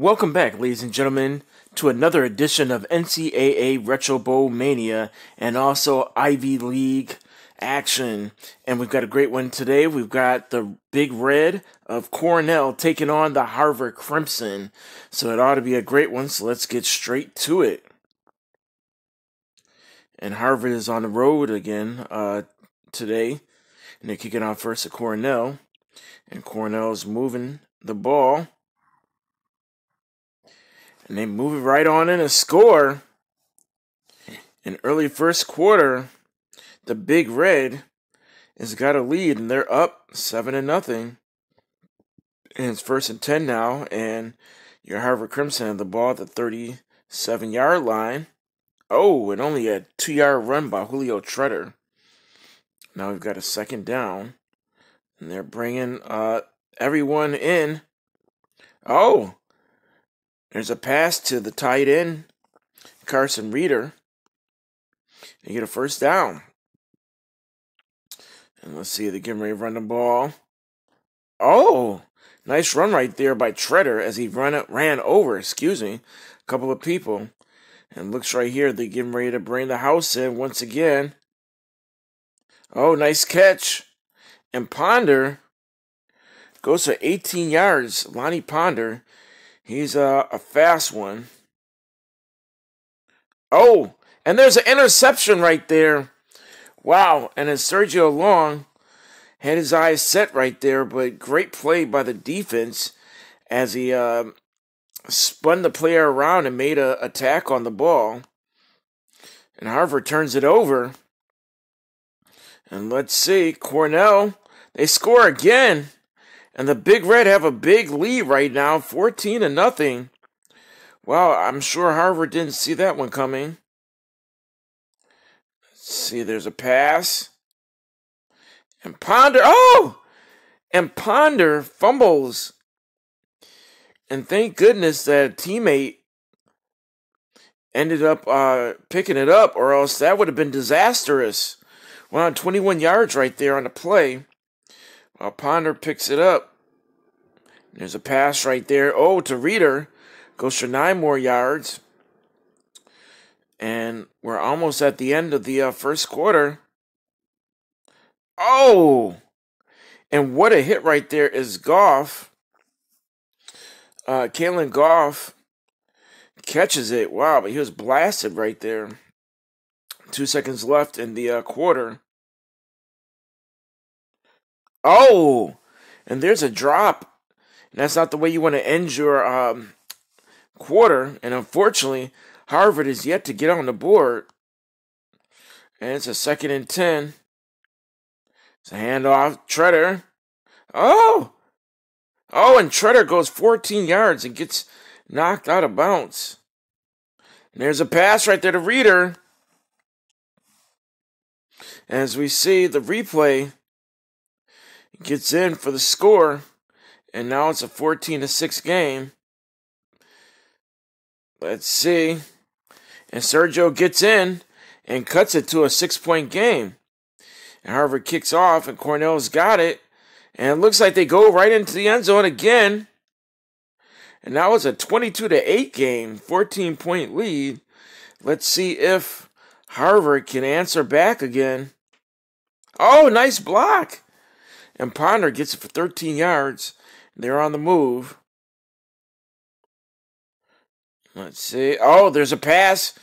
Welcome back, ladies and gentlemen, to another edition of NCAA Retro Bowl Mania and also Ivy League action. And we've got a great one today. We've got the Big Red of Cornell taking on the Harvard Crimson. So it ought to be a great one. So let's get straight to it. And Harvard is on the road again uh, today. And they're kicking off first at Cornell. And Cornell is moving the ball. And they move it right on in a score. In early first quarter, the Big Red has got a lead, and they're up seven and nothing. And it's first and ten now, and your Harvard Crimson have the ball at the thirty-seven yard line. Oh, and only a two-yard run by Julio Tretter. Now we've got a second down, and they're bringing uh, everyone in. Oh, there's a pass to the tight end, Carson Reeder. They get a first down. And let's see, they're ready to run the ball. Oh, nice run right there by Tretter as he run ran over, excuse me, a couple of people. And looks right here, they're getting ready to bring the house in once again. Oh, nice catch. And Ponder goes for 18 yards. Lonnie Ponder He's a, a fast one. Oh, and there's an interception right there. Wow. And as Sergio Long had his eyes set right there, but great play by the defense as he uh, spun the player around and made a attack on the ball. And Harvard turns it over. And let's see, Cornell, they score again. And the Big Red have a big lead right now, 14 to nothing. Well, I'm sure Harvard didn't see that one coming. Let's see, there's a pass. And Ponder, oh! And Ponder fumbles. And thank goodness that teammate ended up uh, picking it up, or else that would have been disastrous. Well, 21 yards right there on the play. Well, Ponder picks it up. There's a pass right there. Oh, to Reeder. Goes for nine more yards. And we're almost at the end of the uh, first quarter. Oh! And what a hit right there is Goff. Uh, Kalen Goff catches it. Wow, but he was blasted right there. Two seconds left in the uh, quarter. Oh, and there's a drop. And that's not the way you want to end your um, quarter. And unfortunately, Harvard is yet to get on the board. And it's a second and 10. It's a handoff. Tretter. Oh! Oh, and Tretter goes 14 yards and gets knocked out of bounds. And there's a pass right there to Reeder. As we see the replay, gets in for the score, and now it's a 14 to 6 game. Let's see. And Sergio gets in and cuts it to a six point game. And Harvard kicks off, and Cornell's got it. And it looks like they go right into the end zone again. And now it's a 22 to 8 game, 14 point lead. Let's see if Harvard can answer back again. Oh, nice block. And Ponder gets it for 13 yards. They're on the move. Let's see. Oh, there's a pass.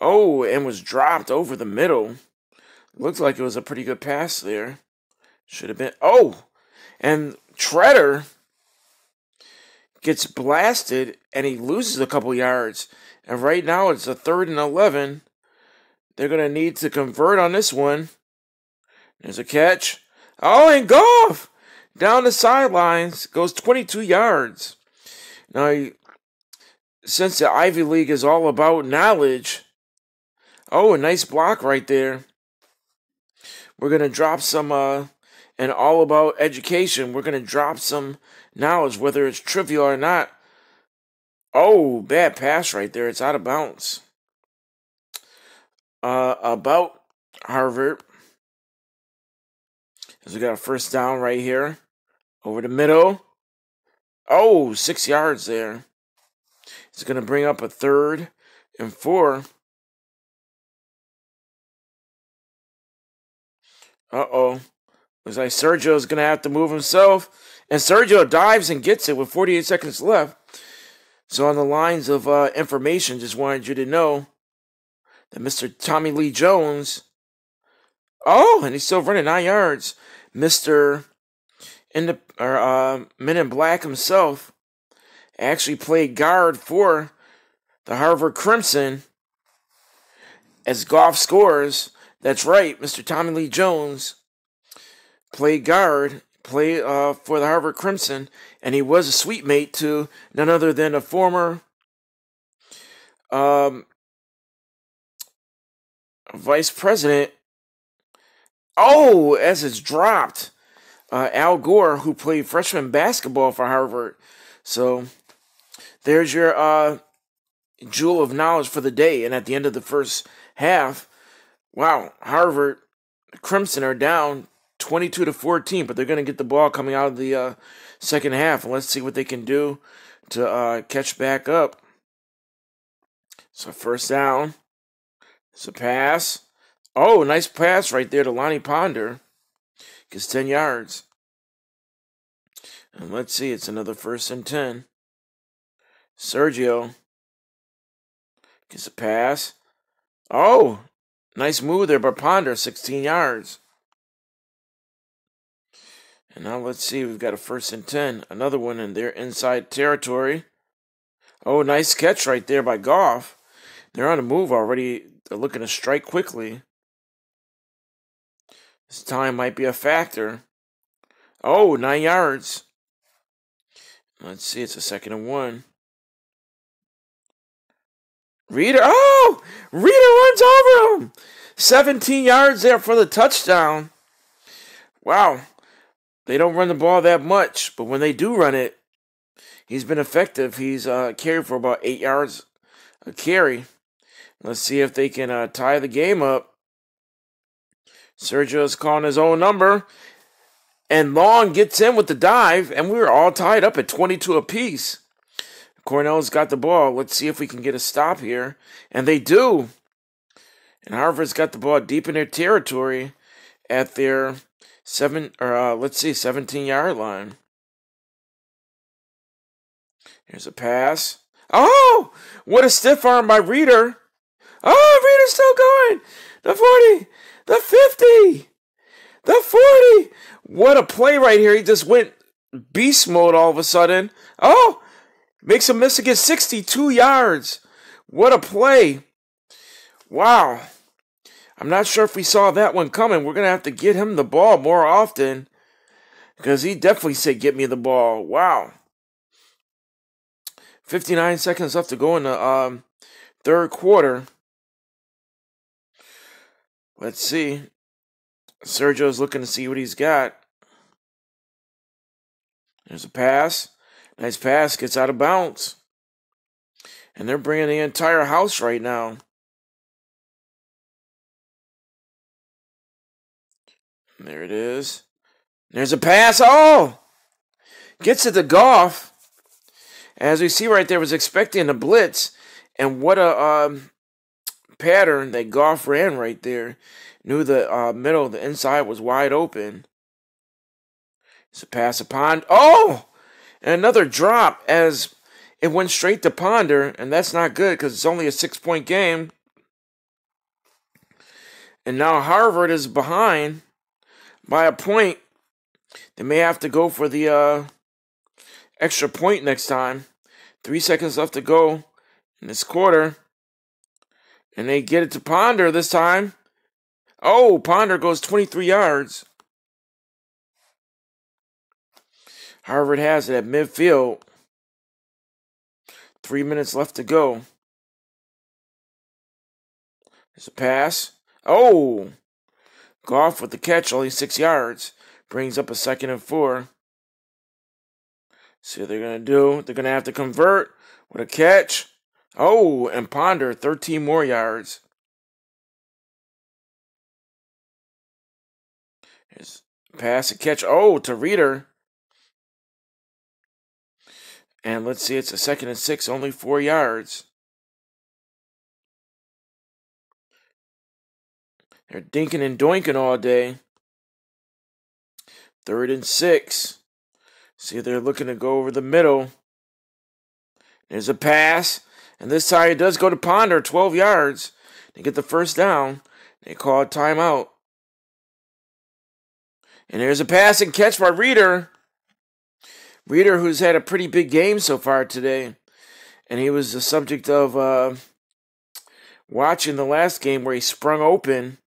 Oh, and was dropped over the middle. Looks like it was a pretty good pass there. Should have been. Oh, and Tretter gets blasted and he loses a couple yards. And right now it's a third and 11. They're going to need to convert on this one. There's a catch. Oh, and Goff down the sidelines goes 22 yards. Now, since the Ivy League is all about knowledge, oh, a nice block right there. We're going to drop some, uh, and all about education. We're going to drop some knowledge, whether it's trivial or not. Oh, bad pass right there. It's out of bounds. uh, about Harvard. As we got a first down right here. Over the middle. Oh, six yards there. It's going to bring up a third and four. Uh oh. Looks like Sergio's going to have to move himself. And Sergio dives and gets it with 48 seconds left. So, on the lines of uh, information, just wanted you to know that Mr. Tommy Lee Jones. Oh, and he's still running nine yards. Mr. In the or uh, Men in Black himself actually played guard for the Harvard Crimson as Goff scores. That's right, Mr. Tommy Lee Jones played guard, played uh, for the Harvard Crimson, and he was a suite mate to none other than a former um, vice president. Oh, as it's dropped, uh, Al Gore, who played freshman basketball for Harvard. So there's your uh, jewel of knowledge for the day. And at the end of the first half, wow, Harvard Crimson are down 22 to 14, but they're going to get the ball coming out of the uh, second half. And let's see what they can do to uh, catch back up. So, first down. It's a pass. Oh, nice pass right there to Lonnie Ponder. Gets 10 yards. And let's see, it's another first and 10. Sergio gets a pass. Oh, nice move there by Ponder, 16 yards. And now let's see, we've got a first and 10. Another one in their inside territory. Oh, nice catch right there by Goff. They're on the move already. They're looking to strike quickly. This time might be a factor. Oh, nine yards. Let's see, it's a second and one. Reeder, oh! Reeder runs over him! 17 yards there for the touchdown. Wow. They don't run the ball that much, but when they do run it, he's been effective. He's uh, carried for about eight yards a carry. Let's see if they can uh, tie the game up. Sergio's calling his own number. And Long gets in with the dive, and we are all tied up at 22 apiece. Cornell's got the ball. Let's see if we can get a stop here. And they do. And Harvard's got the ball deep in their territory at their seven or uh, let's see, 17 yard line. Here's a pass. Oh, what a stiff arm by Reeder. Oh, Reeder's still going. The 40, the 50, the 40. What a play right here. He just went beast mode all of a sudden. Oh, makes a miss against 62 yards. What a play. Wow. I'm not sure if we saw that one coming. We're going to have to get him the ball more often because he definitely said, Get me the ball. Wow. 59 seconds left to go in the um, third quarter. Let's see. Sergio's looking to see what he's got. There's a pass. Nice pass. Gets out of bounds. And they're bringing the entire house right now. There it is. There's a pass. Oh! Gets it to Goff. As we see right there, was expecting a blitz. And what a um, pattern that Goff ran right there. Knew the uh, middle, the inside was wide open. It's a pass upon. Oh! And another drop as it went straight to Ponder. And that's not good because it's only a six point game. And now Harvard is behind by a point. They may have to go for the uh, extra point next time. Three seconds left to go in this quarter. And they get it to Ponder this time. Oh, Ponder goes 23 yards. Harvard has it at midfield. Three minutes left to go. There's a pass. Oh! Goff with the catch, only six yards, brings up a second and four. See what they're going to do. They're going to have to convert with a catch. Oh, and Ponder, 13 more yards. Here's pass and catch. Oh, to Reeder. And let's see, it's a second and six, only four yards. They're dinking and doinking all day. Third and six. See, they're looking to go over the middle. There's a pass. And this time it does go to Ponder, 12 yards. They get the first down. They call a timeout. And there's a pass and catch by Reeder. Reeder, who's had a pretty big game so far today. And he was the subject of uh, watching the last game where he sprung open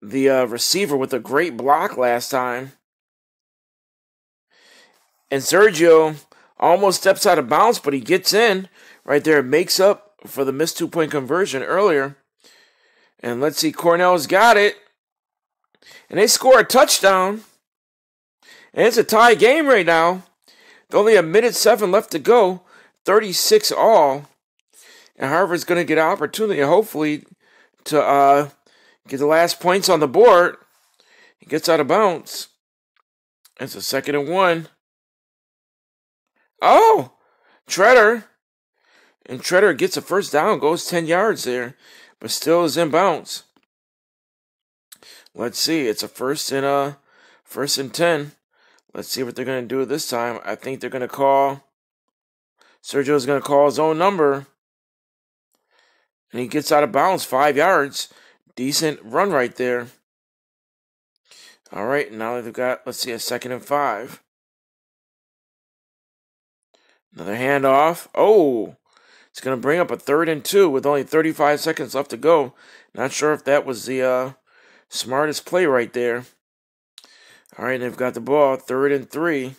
the uh, receiver with a great block last time. And Sergio almost steps out of bounds, but he gets in right there, makes up for the missed two point conversion earlier. And let's see, Cornell's got it. And they score a touchdown. And it's a tie game right now. With only a minute seven left to go. 36 all. And Harvard's going to get an opportunity, hopefully, to uh, get the last points on the board. He gets out of bounds. It's a second and one. Oh, Tretter. And Tretter gets a first down, goes 10 yards there, but still is in bounds. Let's see. It's a first and uh first and 10. Let's see what they're going to do this time. I think they're going to call Sergio's going to call his own number. And he gets out of bounds 5 yards. Decent run right there. All right, now they've got let's see a second and 5. Another handoff. Oh, it's going to bring up a third and two with only 35 seconds left to go. Not sure if that was the uh, smartest play right there. All right, they've got the ball, third and three.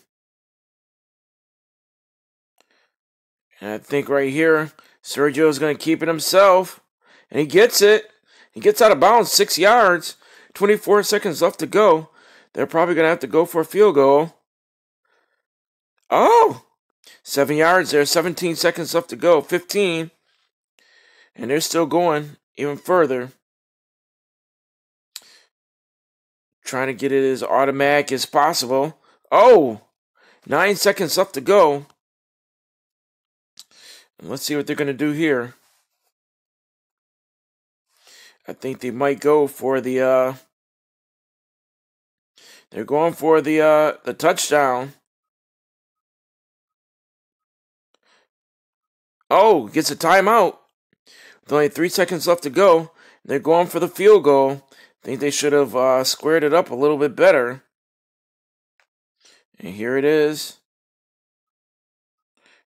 And I think right here, Sergio is going to keep it himself. And he gets it. He gets out of bounds, six yards. 24 seconds left to go. They're probably going to have to go for a field goal. Oh, seven yards there, 17 seconds left to go, 15. And they're still going even further. Trying to get it as automatic as possible. Oh, nine seconds left to go. And let's see what they're going to do here. I think they might go for the uh they're going for the uh the touchdown. Oh, gets a timeout. With only three seconds left to go, they're going for the field goal. I Think they should have uh, squared it up a little bit better. And here it is.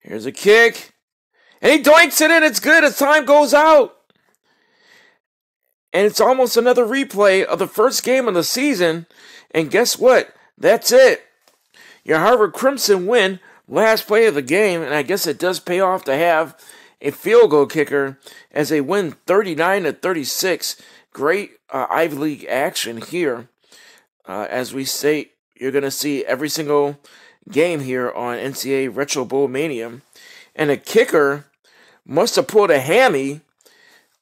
Here's a kick. And he doinks it in. It's good as time goes out. And it's almost another replay of the first game of the season. And guess what? That's it. Your Harvard Crimson win last play of the game, and I guess it does pay off to have a field goal kicker as they win 39 to 36. Great uh, Ivy League action here. Uh, as we say, you're going to see every single game here on NCAA Retro Bowl Mania. And a kicker must have pulled a hammy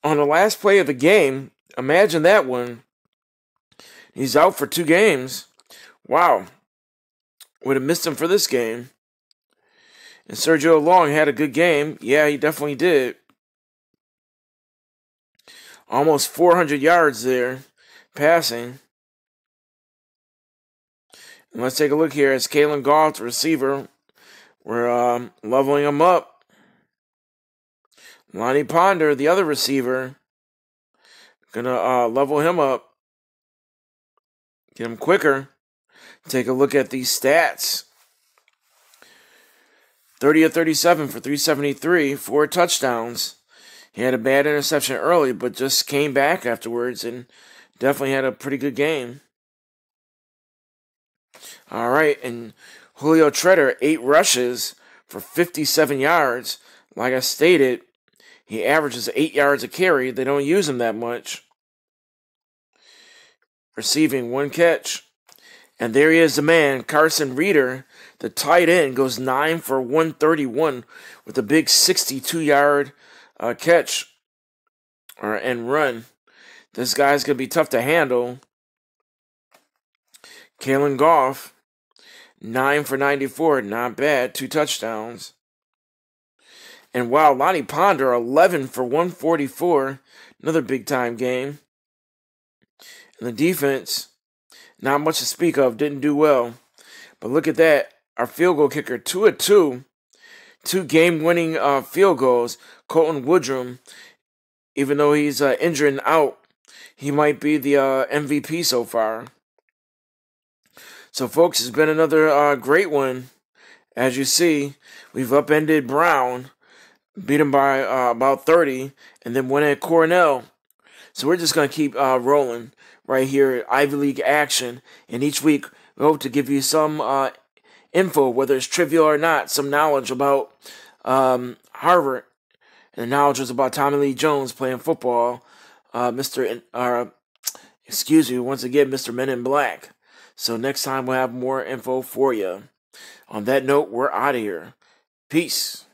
on the last play of the game. Imagine that one. He's out for two games. Wow. Would have missed him for this game. And Sergio Long had a good game. Yeah, he definitely did. Almost 400 yards there passing. And let's take a look here. It's Kalen the receiver. We're um, leveling him up. Lonnie Ponder, the other receiver. Gonna uh, level him up. Get him quicker. Take a look at these stats. 30 of 37 for 373, four touchdowns. He had a bad interception early, but just came back afterwards and definitely had a pretty good game. All right, and Julio Tretter, eight rushes for 57 yards. Like I stated, he averages eight yards a carry. They don't use him that much. Receiving one catch. And there he is, the man, Carson Reeder, the tight end, goes 9 for 131 with a big 62 yard uh, catch or, and run. This guy's going to be tough to handle. Kalen Goff, 9 for 94, not bad, two touchdowns. And wow, Lonnie Ponder, 11 for 144, another big time game. And the defense, not much to speak of, didn't do well. But look at that. Our field goal kicker, 2 of 2. Two game winning uh, field goals. Colton Woodrum, even though he's uh, injured and out, he might be the uh, MVP so far. So, folks, it's been another uh, great one. As you see, we've upended Brown, beat him by uh, about 30, and then went at Cornell. So, we're just going to keep uh, rolling right here Ivy League action. And each week, we hope to give you some uh, info, whether it's trivial or not, some knowledge about um, Harvard. And the knowledge was about Tommy Lee Jones playing football. Uh, Mr. Uh, excuse me, once again, Mr. Men in Black. So next time we'll have more info for you. On that note, we're out of here. Peace.